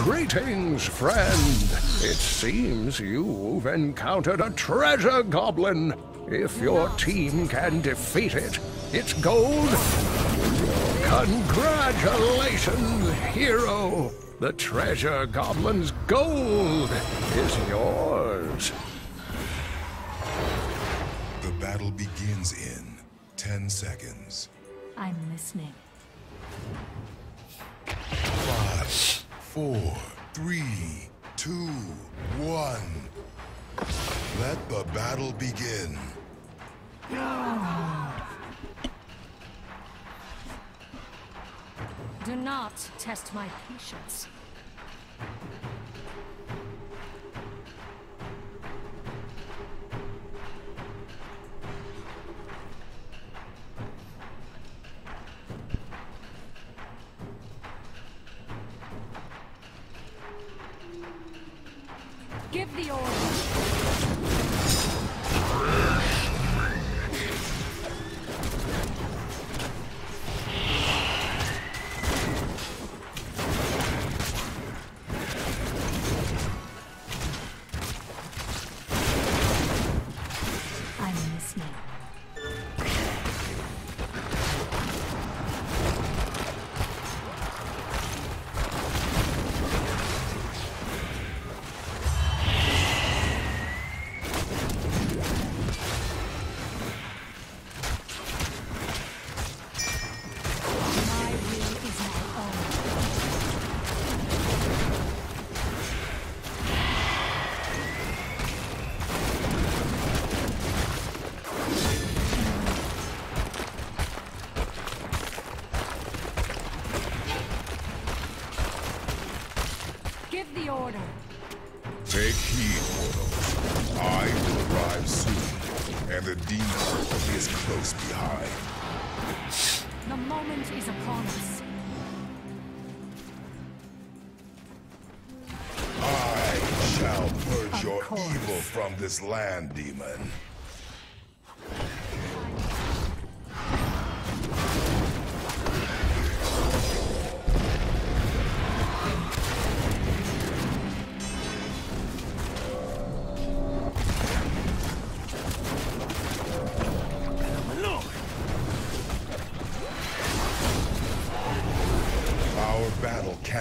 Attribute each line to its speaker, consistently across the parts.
Speaker 1: Greetings, friend. It seems you've encountered a treasure goblin. If your team can defeat it, it's gold. Congratulations, hero. The treasure goblin's gold is yours.
Speaker 2: The battle begins in 10 seconds.
Speaker 3: I'm listening.
Speaker 2: Four, three, two, one. Let the battle begin.
Speaker 3: Do not test my patience. The order.
Speaker 2: And the demon is close behind.
Speaker 3: The moment is upon us.
Speaker 2: I shall purge
Speaker 3: Of
Speaker 2: your
Speaker 3: course.
Speaker 2: evil from this land, demon.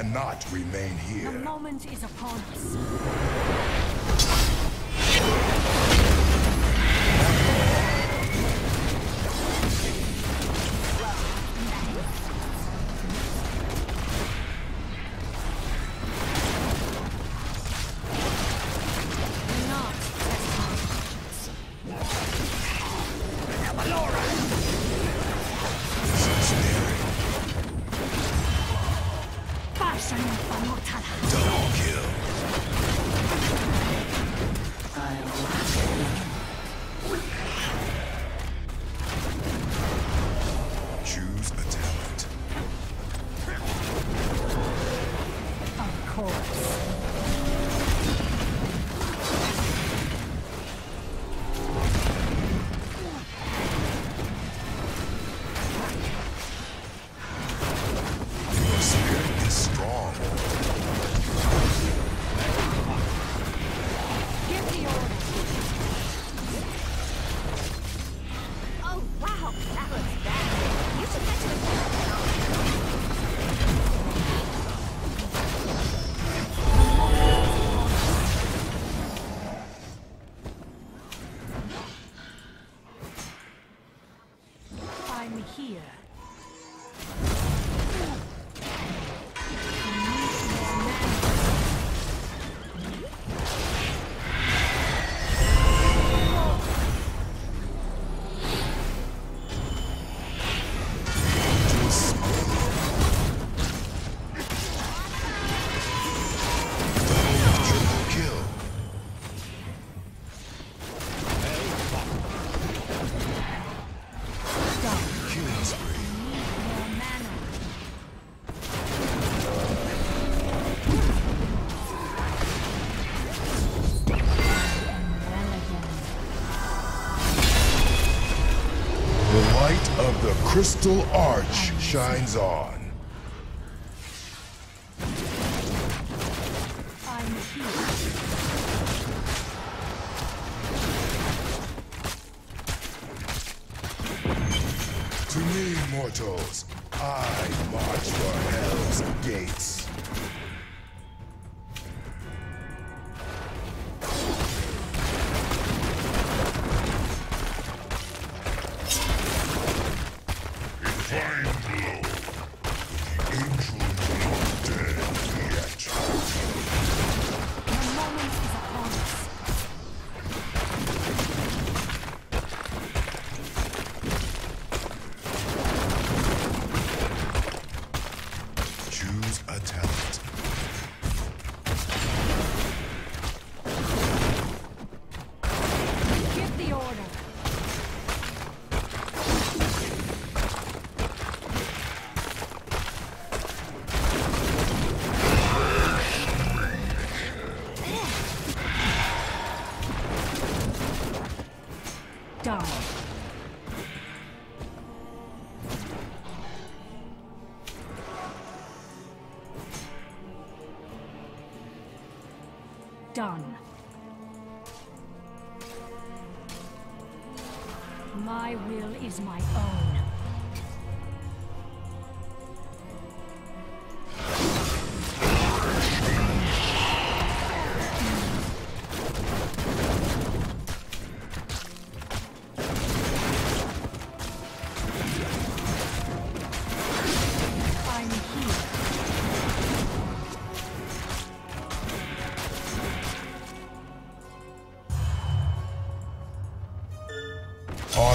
Speaker 2: Cannot remain
Speaker 3: The
Speaker 2: here.
Speaker 3: moment is upon us.
Speaker 2: 못하나. Crystal arch shines on.
Speaker 3: Done. My will is my own.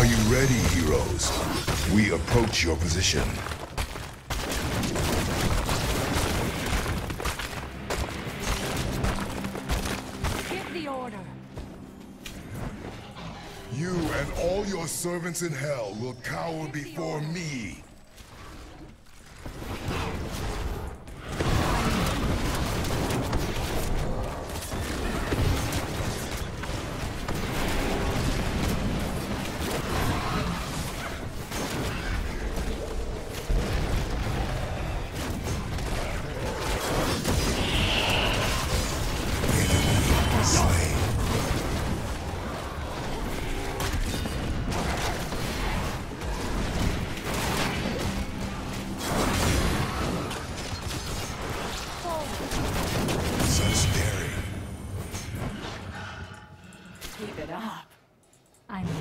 Speaker 2: Are you ready, heroes? We approach your position.
Speaker 3: Give the order.
Speaker 2: You and all your servants in hell will cower before me.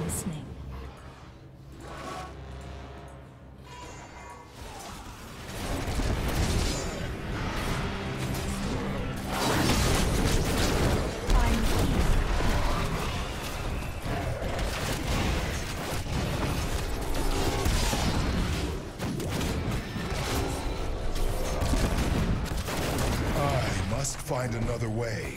Speaker 3: Listening.
Speaker 2: I must find another way.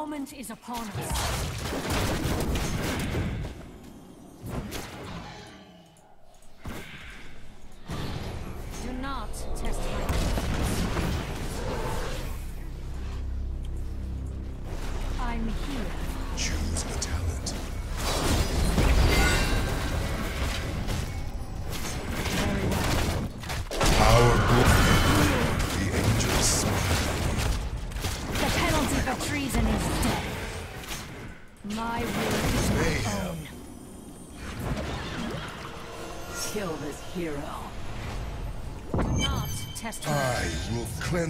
Speaker 3: Moment is upon us.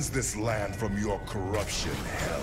Speaker 2: Cleanse this land from your corruption, hell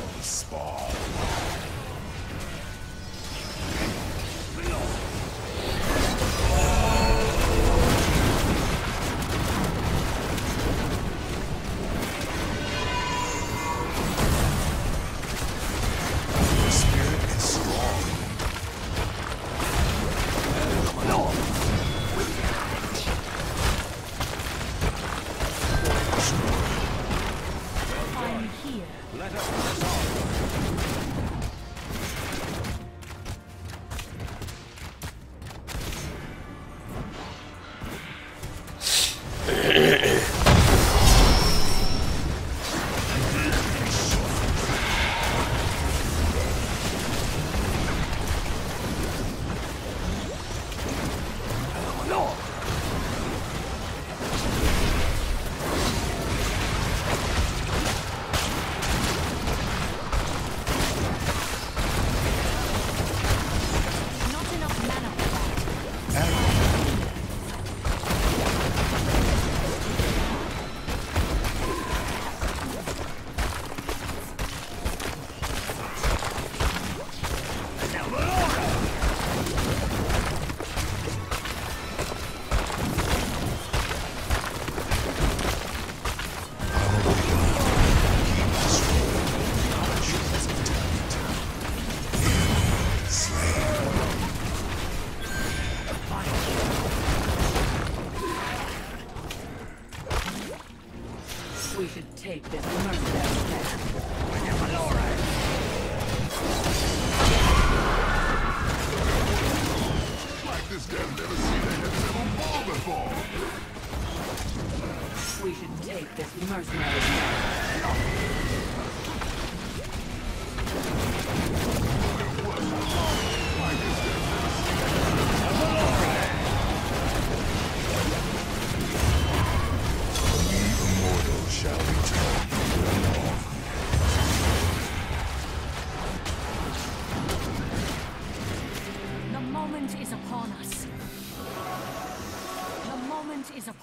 Speaker 4: take this mercenary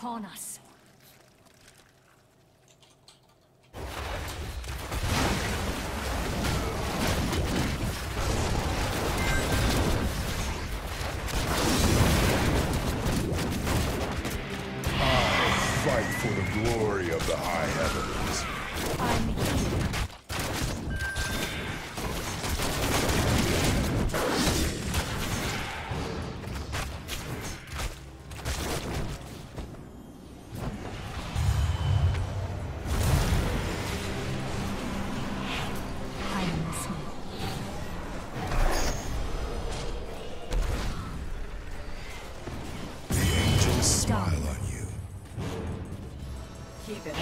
Speaker 3: upon us. Ah,
Speaker 2: fight for the glory of the high heavens.
Speaker 4: Keep it up.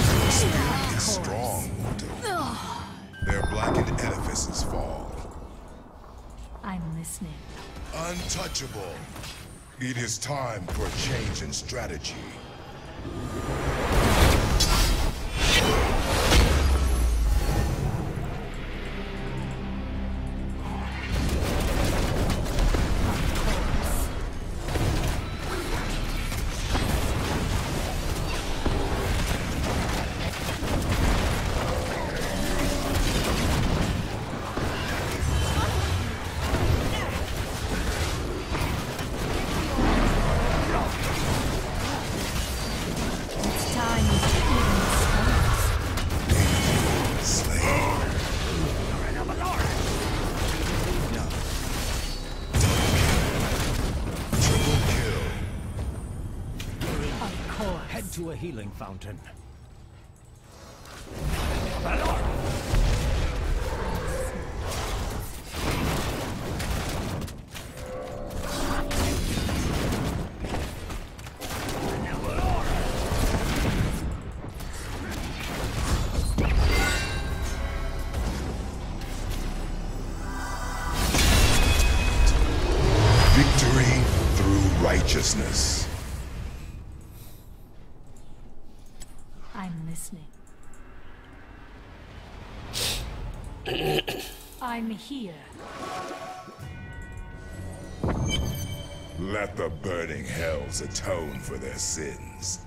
Speaker 2: Your is strong, mortal. Their blackened edifices fall.
Speaker 3: I'm listening.
Speaker 2: Untouchable. It is time for a change in strategy.
Speaker 3: To
Speaker 5: a healing fountain.
Speaker 2: Victory
Speaker 3: listening. I'm here.
Speaker 2: Let the burning hells atone for their sins.